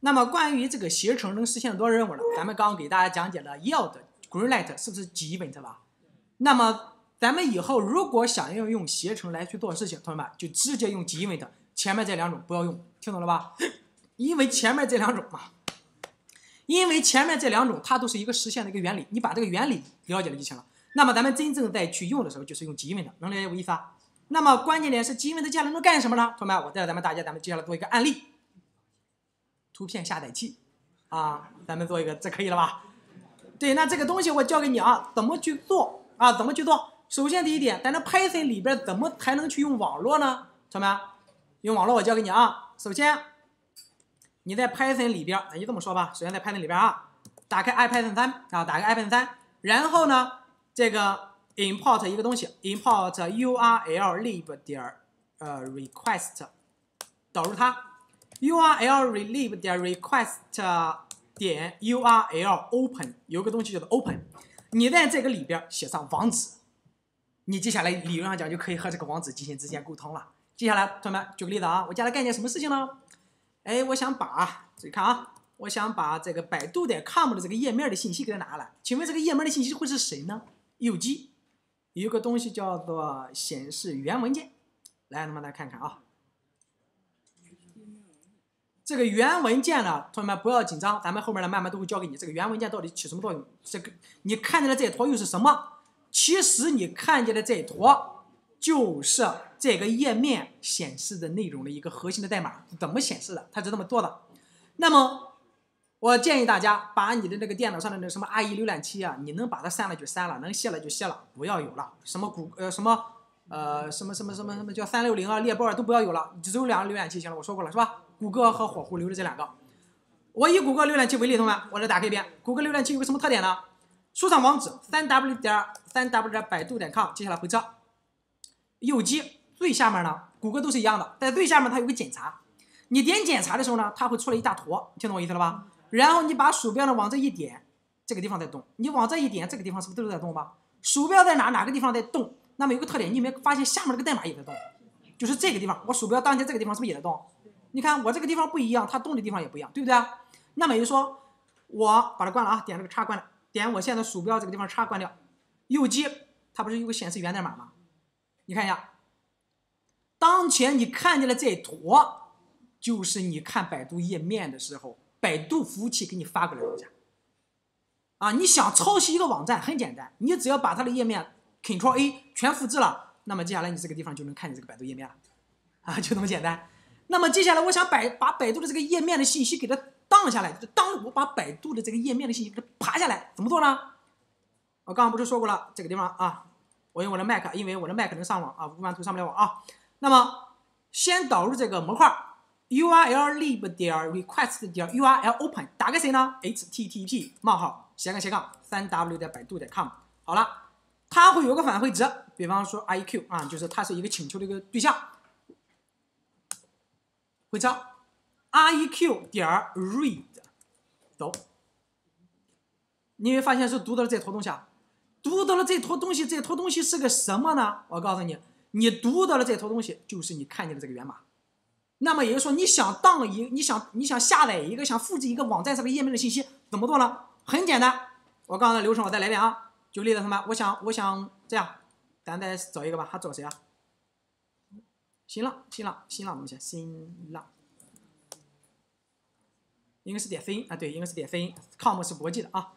那么关于这个携程能实现多少任务呢？咱们刚刚给大家讲解了要的 Greenlight 是不是几 event 吧？那么咱们以后如果想要用携程来去做事情，同学们就直接用几 event，前面这两种不要用，听懂了吧？因为前面这两种嘛，因为前面这两种它都是一个实现的一个原理，你把这个原理了解了就行了。那么咱们真正在去用的时候，就是用几 event，能理解我意思啊？那么关键点是几 event 接下来能干什么呢？同学们，我带着咱们大家，咱们接下来做一个案例。图片下载器，啊，咱们做一个，这可以了吧？对，那这个东西我教给你啊，怎么去做啊？怎么去做？首先第一点，咱这 Python 里边怎么才能去用网络呢？同学们，用网络我教给你啊。首先，你在 Python 里边，你这么说吧，首先在 Python 里边啊，打开 IPython 三啊，打开 IPython 三，然后呢，这个 import 一个东西，import url_lib 点呃 request，导入它。Url relive 点 request 点 url open 有个东西叫做 open，你在这个里边写上网址，你接下来理论上讲就可以和这个网址进行之间沟通了。接下来同学们举个例子啊，我接下来干件什么事情呢？哎，我想把注意看啊，我想把这个百度点 com 的这个页面的信息给它拿来。请问这个页面的信息会是谁呢？有机有个东西叫做显示原文件，来，同学们来看看啊。这个原文件呢，同学们不要紧张，咱们后面呢慢慢都会教给你这个原文件到底起什么作用。这个你看见的这一坨又是什么？其实你看见的这一坨就是这个页面显示的内容的一个核心的代码，怎么显示的？它是这么做的。那么我建议大家把你的那个电脑上的那什么 IE 浏览器啊，你能把它删了就删了，能卸了就卸了，不要有了。什么谷呃什么呃什么什么什么什么叫三六零啊猎豹啊都不要有了，只有两个浏览器行了。我说过了是吧？谷歌和火狐留着这两个。我以谷歌浏览器为例，同学们，我来打开一遍。谷歌浏览器有个什么特点呢？输上网址三 w 点三 w 点百度点 com，接下来回车。右击最下面呢，谷歌都是一样的，在最下面它有个检查。你点检查的时候呢，它会出来一大坨，听懂我意思了吧？然后你把鼠标呢往这一点，这个地方在动。你往这一点，这个地方是不是都是在动吧？鼠标在哪？哪个地方在动？那么有个特点，你有没有发现下面这个代码也在动？就是这个地方，我鼠标当前这个地方是不是也在动？你看我这个地方不一样，它动的地方也不一样，对不对？那么也就说，我把它关了啊，点这个叉关了，点我现在鼠标这个地方叉关掉，右击它不是有个显示源代码吗？你看一下，当前你看见的这一坨，就是你看百度页面的时候，百度服务器给你发过来的东西。啊，你想抄袭一个网站很简单，你只要把它的页面 Ctrl A 全复制了，那么接下来你这个地方就能看见这个百度页面了，啊，就这么简单。那么接下来，我想百把百度的这个页面的信息给它荡下来，就当我把百度的这个页面的信息给它爬下来，怎么做呢？我刚刚不是说过了，这个地方啊，我用我的 Mac，因为我的 Mac 能上网啊，无版图上不了网啊。那么先导入这个模块，url_lib 点 request 点 url open，打给谁呢？http 冒号斜杠斜杠三 w 点百度点 com。好了，它会有个返回值，比方说 iq 啊，就是它是一个请求的一个对象。回车，req 点 read，走。你会发现是读到了这坨东西啊，读到了这坨东西，这坨东西是个什么呢？我告诉你，你读到了这坨东西，就是你看见的这个源码。那么也就是说，你想当一，你想你想下载一个，想复制一个网站上的页面的信息，怎么做呢？很简单，我刚刚的流程我再来一遍啊。举个例子，什么？我想我想这样，咱再找一个吧，还找谁啊？新浪，新浪，新浪怎么写？新浪，应该是点 c 啊，对，应该是点 c.com 是国际的啊。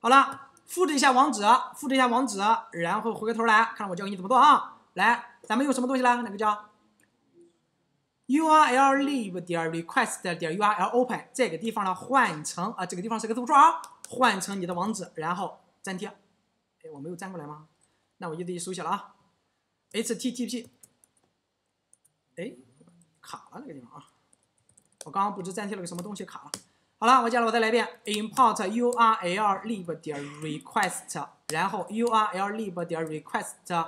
好了，复制一下网址，复制一下网址，然后回过头来看我教给你怎么做啊。来，咱们用什么东西呢？那个叫 url_lib 点 request 点 url open 这个地方呢换成啊，这个地方是个字符串啊，换成你的网址，然后粘贴。哎，我没有粘过来吗？那我就得手写了啊，http。哎，卡了那个地方啊！我刚刚不知粘贴了个什么东西卡了。好了，我接下来我再来一遍，import url_lib 点 request，然后 url_lib 点 request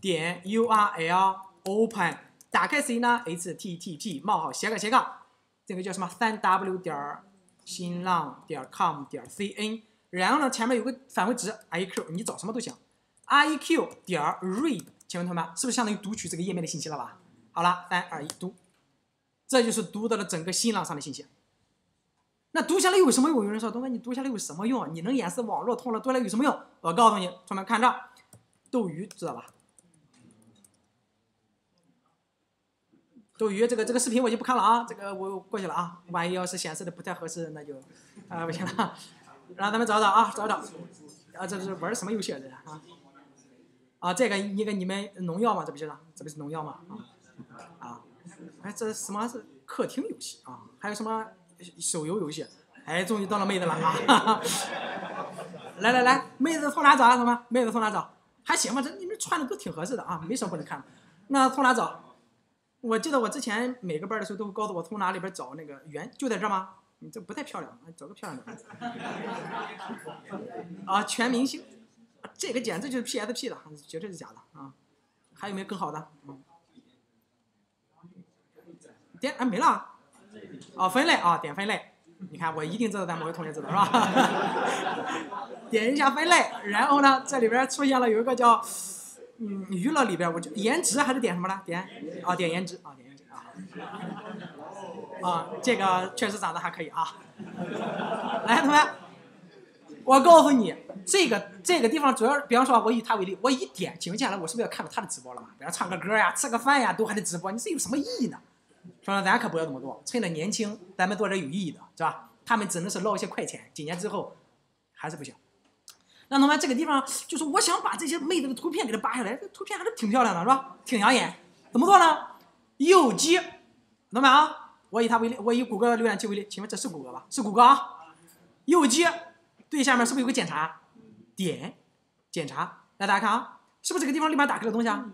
点 url open，打开谁呢？http 冒号斜杠斜杠，这个叫什么？三 w 点新浪点 com 点 cn，然后呢前面有个返回值 iq，你找什么都行，iq 点 read，请问同学们是不是相当于读取这个页面的信息了吧？好了，三二一，读，这就是读到了整个新浪上的信息。那读下来有什么用？有人说，东哥，你读下来有什么用？你能演示网络通了，读下来有什么用？我告诉你，同学们看这，斗鱼知道吧？斗鱼这个这个视频我就不看了啊，这个我过去了啊。万一要是显示的不太合适，那就啊不行了，让咱们找找啊，找找。啊，这是玩什么游戏啊？这是啊？啊，这个一个你们农药嘛，这不就是？这不是农药嘛？啊啊，哎，这什么是客厅游戏啊？还有什么？手游游戏，哎，终于到了妹子了啊！来来来，妹子从哪找啊？什么？妹子从哪找？还行吧，这你们穿的都挺合适的啊，没什么不能看的。那从哪找？我记得我之前每个班的时候都会告诉我从哪里边找那个圆，就在这吗？你这不太漂亮，找个漂亮的。啊，全明星，这个简直就是 PSP 的，绝对是假的啊！还有没有更好的？嗯点啊，没了。啊，分类啊，点分类。你看，我一定知道咱某位同学知道是吧？点一下分类，然后呢，这里边出现了有一个叫嗯娱乐里边，我就颜值还是点什么呢？点啊，点颜值啊，点颜值啊。啊，这个确实长得还可以啊。来，同学，我告诉你，这个这个地方主要，比方说，我以他为例，我一点，请问接下来我是不是要看到他的直播了嘛？比方唱个歌呀，吃个饭呀，都还得直播，你这有什么意义呢？说咱可不要这么做，趁着年轻，咱们做点有意义的，是吧？他们只能是捞一些快钱，几年之后还是不行。那同学这个地方就是我想把这些妹子的图片给它扒下来，这图片还是挺漂亮的，是吧？挺养眼。怎么做呢？右击，同学们啊，我以它为例，我以谷歌浏览器为例，请问这是谷歌吧？是谷歌啊。右击，对下面是不是有个检查？点，检查。来大家看啊，是不是这个地方立马打开了东西啊？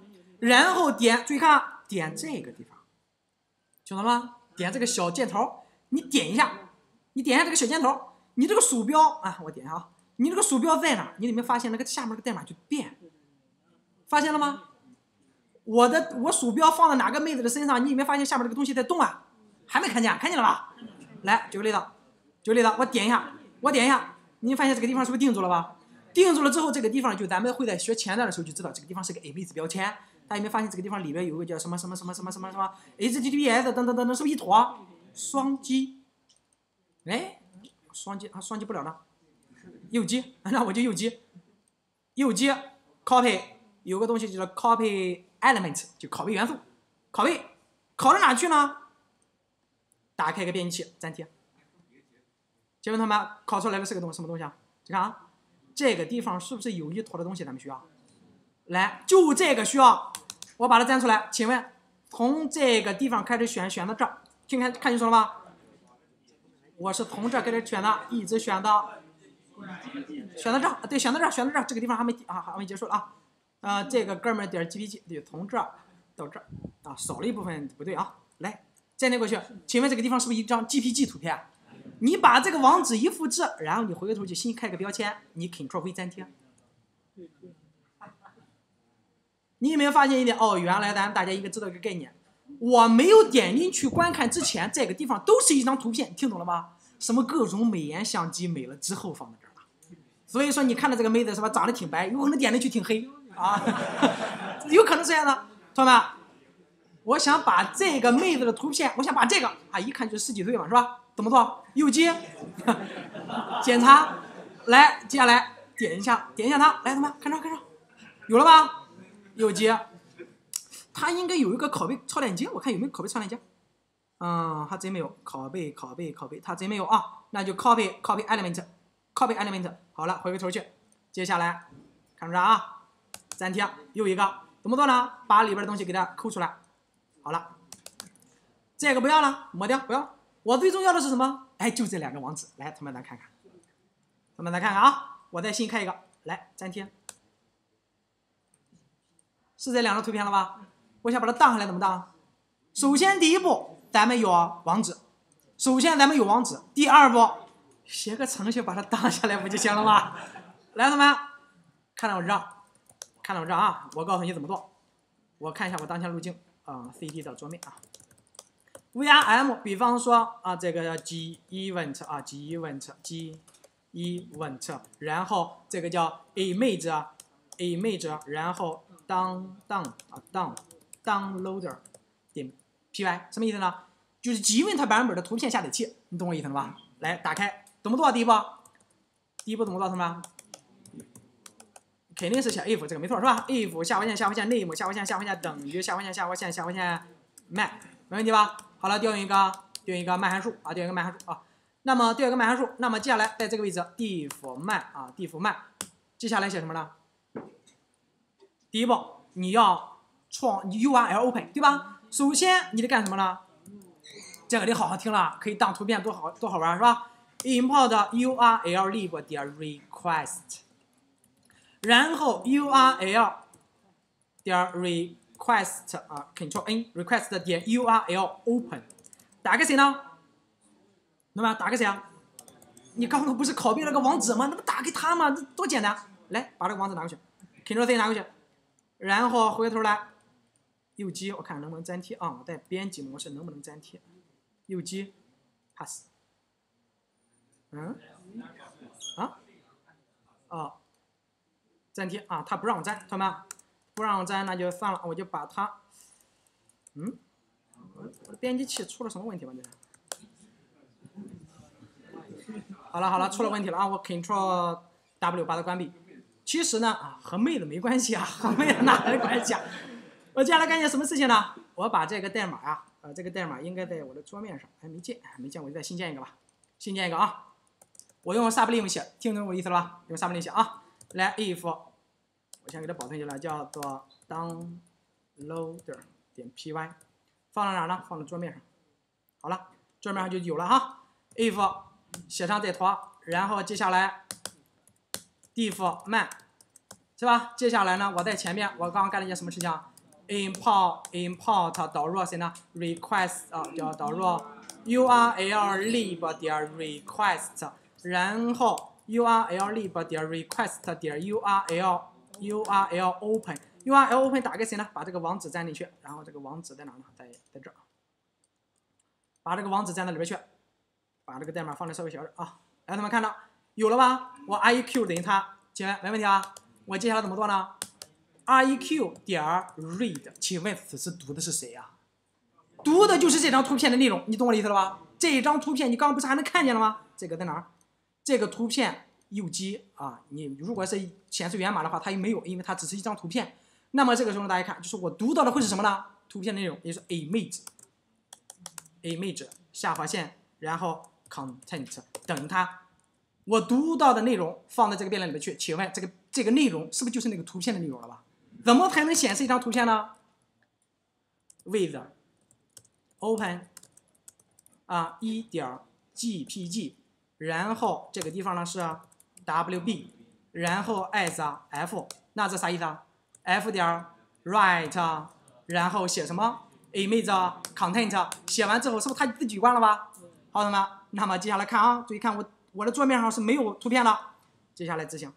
然后点，注意看，点这个地方。听懂了吗？点这个小箭头，你点一下，你点一下这个小箭头，你这个鼠标啊，我点一下啊，你这个鼠标在哪？你有没有发现那个下面那个代码就变？发现了吗？我的我鼠标放在哪个妹子的身上，你有没有发现下面这个东西在动啊？还没看见？看见了吧？来，举个例子，举个例子，我点一下，我点一下，你发现这个地方是不是定住了吧？定住了之后，这个地方就咱们会在学前端的时候就知道，这个地方是个 A 妹子标签。大家有没有发现这个地方里边有个叫什么什么什么什么什么什么 HTTPS 等等等等，是不是一坨双击？哎，双击啊，双击不了了，右击，那我就右击，右击 copy 有个东西叫做 copy element，就拷贝元素，拷贝拷到哪去呢？打开一个编辑器，粘贴。请问同学们，拷出来的是个东什么东西啊？你看啊，这个地方是不是有一坨的东西咱们需要？来，就这个需要，我把它粘出来。请问，从这个地方开始选，选到这儿，听看看清楚了吗？我是从这开始选的，一直选到，选到这儿，对，选到这儿，选到这儿，这个地方还没啊，还没结束啊。啊，这个哥们儿点 GPG，对，从这儿到这儿，啊，少了一部分不对啊。来，再粘过去。请问这个地方是不是一张 GPG 图片？你把这个网址一复制，然后你回过头去新开个标签，你 Ctrl V 粘贴。你有没有发现一点？哦，原来咱大家应该知道一个概念，我没有点进去观看之前，这个地方都是一张图片，听懂了吗？什么各种美颜相机美了之后放在这儿了。所以说你看到这个妹子是吧，长得挺白，有可能点进去挺黑啊，有可能这样的，同学们，我想把这个妹子的图片，我想把这个啊，一看就十几岁嘛，是吧？怎么做？右击，检查，来，接下来点一下，点一下它，来，同学们看着看着，有了吧？右击，它应该有一个拷贝超链接，我看有没有拷贝超链接。嗯，还真没有拷贝，拷贝，拷贝，它真没有啊。那就 copy copy element，copy element。好了，回过头去，接下来看着啊，粘贴，又一个，怎么做呢？把里边的东西给它抠出来。好了，这个不要了，抹掉，不要。我最重要的是什么？哎，就这两个网址。来，同学们咱看看，同学们咱看看啊，我再新开一个，来粘贴。是这两张图片了吧？我想把它荡下来，怎么荡？首先第一步，咱们有网址。首先咱们有网址。第二步，写个程序把它荡下来不就行了吗？来，同学们，看到我这，看到我这啊！我告诉你怎么做。我看一下我当前路径啊，CD 的桌面啊，VRM，比方说啊，这个 G Event 啊，G Event，G Event，然后这个叫 Image，Image，然后。Down down 啊 down downloader 点 py 什么意思呢？就是 G Event 版本的图片下载器，你懂我意思了吧？来打开，怎么做第一步？第一步怎么做，同学们？肯定是写 if 这个没错是吧？if 下划线下划线 name 下划线下划线等于下划线下划线下划线 man 没问题吧？好了，调用一个调用一个慢函数啊，调用一个慢函数啊。那么调用一个慢函数，那么接下来在这个位置 diff man 啊 diff man，接下来写什么呢？第一步你要创 URL open 对吧？首先你得干什么呢？这个得好好听了，可以当图片多好多好玩是吧？import URL lib 点 request。然后 URL 点 request 啊，Ctrl N request 点 URL open，打给谁呢？那么打给谁啊？你刚刚不是拷贝了个网址吗？那不打给他吗？这多简单！来，把这个网址拿过去，Ctrl C 拿过去，然后回头来，右击，我看能不能粘贴啊？我在编辑模式能不能粘贴？右击，pass。嗯？啊？哦。粘贴啊，他不让我粘，同学们，不让我粘那就算了，我就把它，嗯，我的编辑器出了什么问题吗？这是？好了好了，出了问题了啊！我 Ctrl W 把它关闭。其实呢啊，和妹子没关系啊，和妹子哪来关系啊？我接下来干件什么事情呢？我把这个代码啊，呃，这个代码应该在我的桌面上，还没建，没建，我就再新建一个吧，新建一个啊。我用 Sublime 写，听懂我意思了吧？用 Sublime 写啊。来，if 我先给它保存起来，叫做 downloader 点 py，放到哪呢？放到桌面上。好了，桌面上就有了哈。if 写上这坨，然后接下来 diff man 是吧？接下来呢，我在前面我刚刚干了一件什么事情？import import 导入谁呢？request 啊，叫导入 url lib 点 request，然后。URL lib 点 request 点 URL URL open URL open 打给谁呢？把这个网址粘进去，然后这个网址在哪呢？在在这儿。把这个网址粘到里边去，把这个代码放的稍微小点啊。来，同学们看到有了吧？我 req 等于它，请问没问题啊？我接下来怎么做呢？req 点 read，请问此时读的是谁呀？读的就是这张图片的内容，你懂我的意思了吧？这张图片你刚刚不是还能看见了吗？这个在哪儿？这个图片右击啊，你如果是显示源码的话，它又没有，因为它只是一张图片。那么这个时候大家看，就是我读到的会是什么呢？图片内容，也就是 image，image 下划线，然后 content 等于它，我读到的内容放在这个变量里面去。请问这个这个内容是不是就是那个图片的内容了吧？怎么才能显示一张图片呢？with open 啊一点 gpg。然后这个地方呢是 wb，然后 as f，那这啥意思啊？f 点 write，然后写什么？image content，写完之后是不是它自己关了吧？好的吗？那么接下来看啊，注意看我我的桌面上是没有图片的，接下来执行。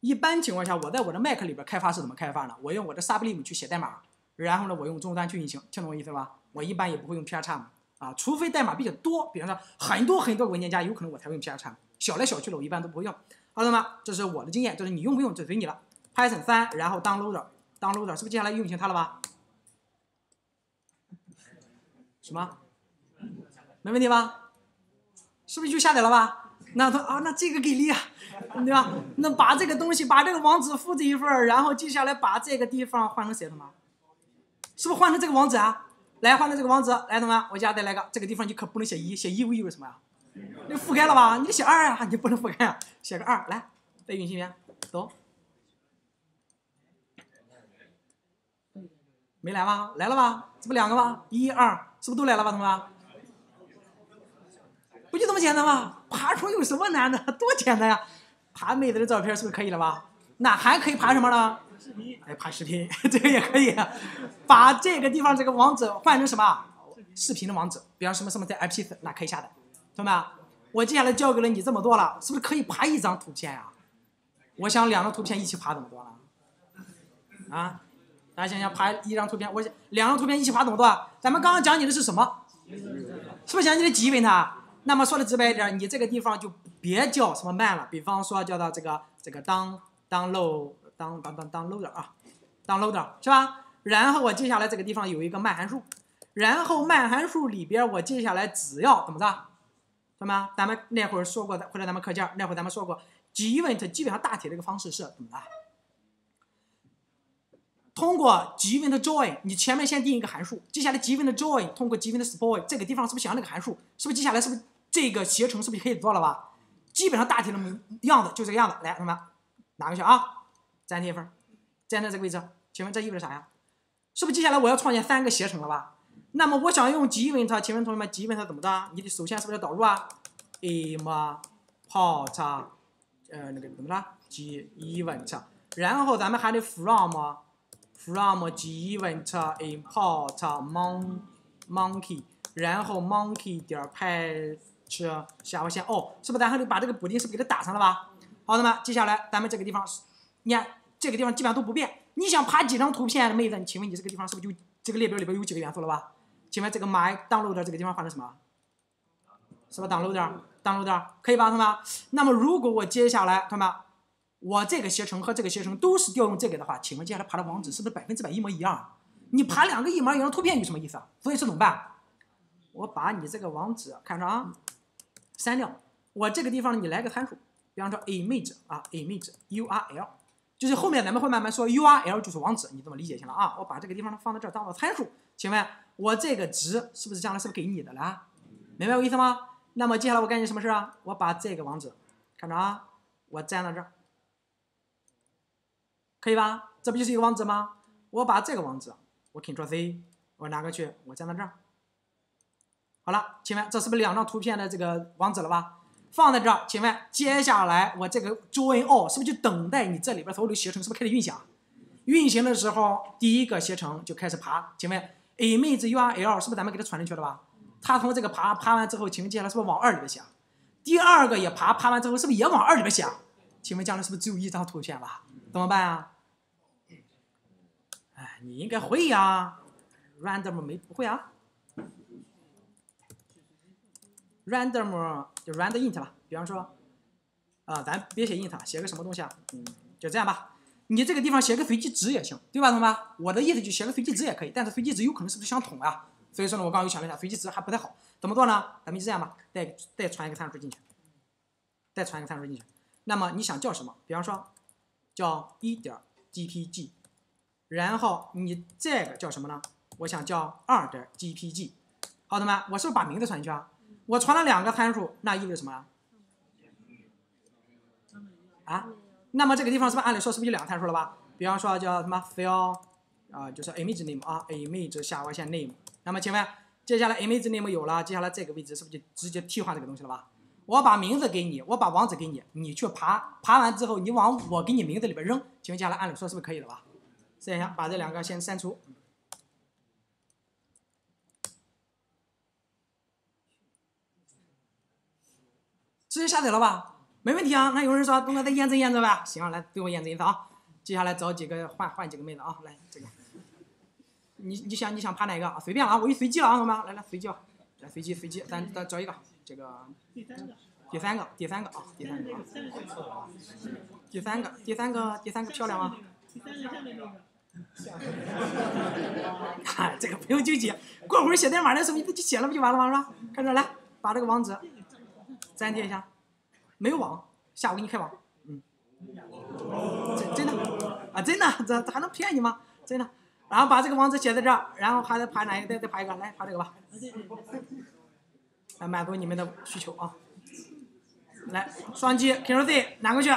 一般情况下，我在我的 Mac 里边开发是怎么开发呢？我用我的 Sublime 去写代码，然后呢，我用终端去运行，听懂我意思吧？我一般也不会用 p r c h 啊，除非代码比较多，比方说很多很多文件夹，有可能我才会用 PyCharm。小来小去的，我一般都不会用。好了吗？这是我的经验，就是你用不用，就随你了。Python 三，然后 downloader，downloader 是不是接下来运行它了吧？什么？没问题吧？是不是就下载了吧？那他啊，那这个给力啊，对吧？那把这个东西，把这个网址复制一份然后接下来把这个地方换成谁的吗？是不是换成这个网址啊？来换成这个网址，来同学们我家再来个，这个地方你可不能写一，写一为意味什么呀？你覆盖了吧？你写二呀，你不能覆盖啊，写个二，来，在运行一遍，走。没来吗？来了吧？这不两个吗？一二，是不是都来了吧，同学们不就这么简单吗？爬虫有什么难的？多简单呀！爬妹子的照片是不是可以了吧？那还可以爬什么呢？哎，爬视频，这个也可以，把这个地方这个网址换成什么？视频的网址，比方什么什么在 IP 那可以下载，同学们，我接下来教给了你这么多了，是不是可以爬一张图片呀？我想两张图片一起爬怎么多了？啊，大家想想爬一张图片，我想两张图片一起爬怎么多？咱们刚刚讲解的是什么？是不是讲解的几维它？那么说的直白一点，你这个地方就别叫什么慢了，比方说叫到这个这个当当 low。当当当当 loader 啊，当 loader 是吧？然后我接下来这个地方有一个慢函数，然后慢函数里边我接下来只要怎么着，对吗？咱们那会儿说过的，或者咱们课件那会儿咱们说过，gevent 基本上大体的一个方式是怎么的？通过 gevent Join，你前面先定一个函数，接下来 gevent Join 通过 gevent Spoil，这个地方是不是想要那个函数？是不是接下来是不是这个携程是不是可以做了吧？基本上大体的样子就这个样子。来，同学们拿过去啊，粘贴一份，粘在这个位置。请问这意味着啥呀？是不是接下来我要创建三个携程了吧？那么我想用 GEvent 请问同学们 GEvent 怎么着？你得首先是不是要导入啊？im port，呃，那个怎么着？Event，然后咱们还得 from。from GEvent import mon monkey，然后 monkey 点是下划线哦，是不是咱还得把这个补丁是给它打上了吧？好的吗？接下来咱们这个地方，你看这个地方基本上都不变。你想爬几张图片，妹子，你请问你这个地方是不是就这个列表里边有几个元素了吧？请问这个 my download 这个地方换成什么？是吧？download，download 可以吧，同学们？那么如果我接下来，同学们？我这个携程和这个携程都是调用这个的话，请问接下来爬的网址是不是百分之百一模一样？你爬两个一模一样的图片有什么意思啊？所以是怎么办？我把你这个网址看着啊，删掉。我这个地方你来个参数，比方说 image 啊，image URL，就是后面咱们会慢慢说 URL 就是网址，你这么理解行了啊？我把这个地方放在这当做参数，请问我这个值是不是将来是不是给你的了？明白我意思吗？那么接下来我干件什么事啊？我把这个网址看着啊，我粘到这儿。可以吧？这不就是一个网址吗？我把这个网址，我 Ctrl C，我拿过去，我粘到这儿。好了，请问这是不是两张图片的这个网址了吧？放在这儿，请问接下来我这个 Join All 是不是就等待你这里边所有的携程是不是开始运行？运行的时候，第一个携程就开始爬。请问 Image URL 是不是咱们给它传进去了吧？它从这个爬爬完之后，请问接下来是不是往二里边写？第二个也爬爬完之后，是不是也往二里边写？请问将来是不是只有一张图片吧？怎么办啊？哎，你应该会呀，random 没不会啊，random 就 random int 吧，比方说，啊，咱别写 int，写个什么东西啊？嗯，就这样吧。你这个地方写个随机值也行，对吧，同学们？我的意思就写个随机值也可以，但是随机值有可能是不是相同啊？所以说呢，我刚刚又想了一下，随机值还不太好，怎么做呢？咱们就这样吧，再再传一个参数进去，再传一个参数进去。那么你想叫什么？比方说，叫一点 gpg。然后你这个叫什么呢？我想叫二点 GPG，好同学们？我是不是把名字传进去啊？我传了两个参数，那意味着什么？啊？那么这个地方是不是按理说是不是就两个参数了吧？比方说叫什么 file 啊，就是 image name 啊，image 下划线 name。那么请问接下来 image name 有了，接下来这个位置是不是就直接替换这个东西了吧？我把名字给你，我把网址给你，你去爬，爬完之后你往我给你名字里边扔，请问接下来按理说是不是可以了吧？试一下，把这两个先删除。直接下载了吧？没问题啊。那有人说东哥再验证验证呗？行，来给我验证一次啊。接下来找几个换换几个妹子啊，来这个。你你想你想爬哪个啊？随便啊，我一随机了啊，好吗？来来随机吧，来随机随机，咱咱找一个这个。第三个。第三个第三个啊，第三个。第三个第三个第三个漂亮啊。第三个下面那个。哎，这个不用纠结，过会儿写代码的时候你自己写了不就完了吗？是吧？看这来，把这个网址粘贴一下，没有网，下午给你开网，嗯，真的啊，真的，这这还能骗你吗？真的，然后把这个网址写在这儿，然后还得爬哪一个？再再爬一个，来爬这个吧，来满足你们的需求啊，来双击 Ctrl C 拿过去。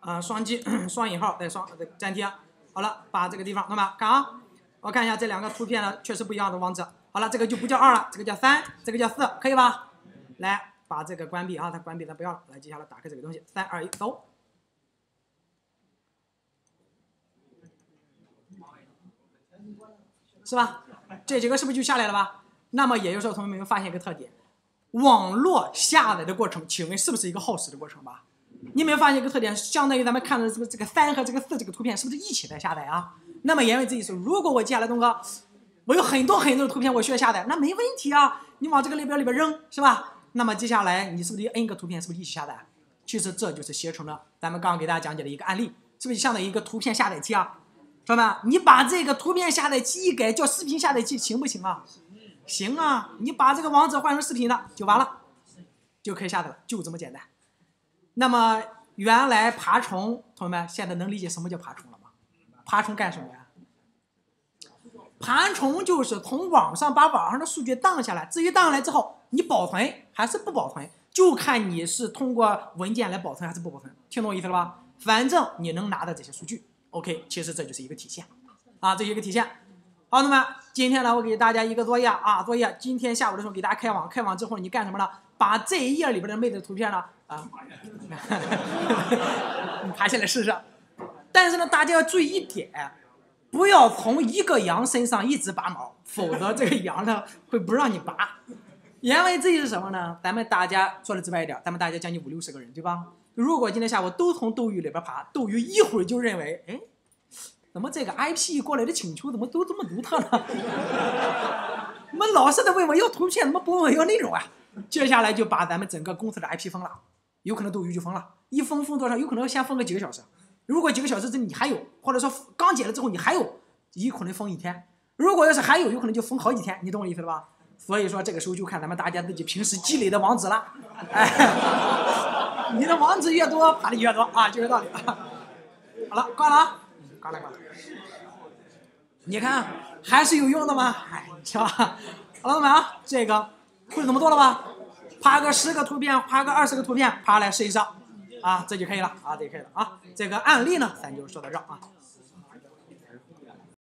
啊，双击双引号再双再粘贴，好了，把这个地方，同学们看啊，我看一下这两个图片呢，确实不一样的网址。好了，这个就不叫二了，这个叫三，这个叫四，可以吧？来，把这个关闭啊，它关闭，它不要了。来，接下来打开这个东西，三二一，走，是吧？这几个是不是就下来了吧？那么也就是说，同学们有发现一个特点，网络下载的过程，请问是不是一个耗时的过程吧？你有没有发现一个特点？相当于咱们看的这个这个三和这个四这个图片是不是一起在下载啊？那么言为这意思，如果我接下来东哥，我有很多很多的图片我需要下载，那没问题啊，你往这个列表里边扔是吧？那么接下来你是不是得 n 个图片是不是一起下载？其实这就是写成了咱们刚刚给大家讲解的一个案例，是不是相当于一个图片下载器啊？同学们？你把这个图片下载器一改叫视频下载器，行不行啊？行啊，你把这个网址换成视频的就完了，就可以下载了，就这么简单。那么原来爬虫，同学们现在能理解什么叫爬虫？爬虫干什么呀？爬虫就是从网上把网上的数据荡下来，至于荡下来之后你保存还是不保存，就看你是通过文件来保存还是不保存。听懂我意思了吧？反正你能拿到这些数据，OK，其实这就是一个体现，啊，这一个体现。好，那么今天呢，我给大家一个作业啊，作业，今天下午的时候给大家开网，开网之后你干什么呢？把这一页里边的妹子图片呢，啊，你爬下来试试。但是呢，大家要注意一点。不要从一个羊身上一直拔毛，否则 这个羊呢会不让你拔。言外之意是什么呢？咱们大家说的直白一点，咱们大家将近五六十个人，对吧？如果今天下午都从斗鱼里边爬，斗鱼一会儿就认为，哎，怎么这个 IP 过来的请求怎么都这么独特呢？怎么老是在问我要图片，怎么不问我要内容啊？接下来就把咱们整个公司的 IP 封了，有可能斗鱼就封了，一封封多少？有可能要先封个几个小时。如果几个小时之内你还有，或者说刚解了之后你还有，有可能封一天。如果要是还有，有可能就封好几天。你懂我意思了吧？所以说这个时候就看咱们大家自己平时积累的网址了。哎，你的网址越多，爬的越多啊，就这道理。好了，挂了啊，挂了挂了。你看还是有用的吗？哎，行吧。好了，同学们啊，这个会怎么做了吧？爬个十个图片，爬个二十个图片，爬来试一试。啊，这就可以了啊，这就可以了啊。这个案例呢，咱就说到这啊。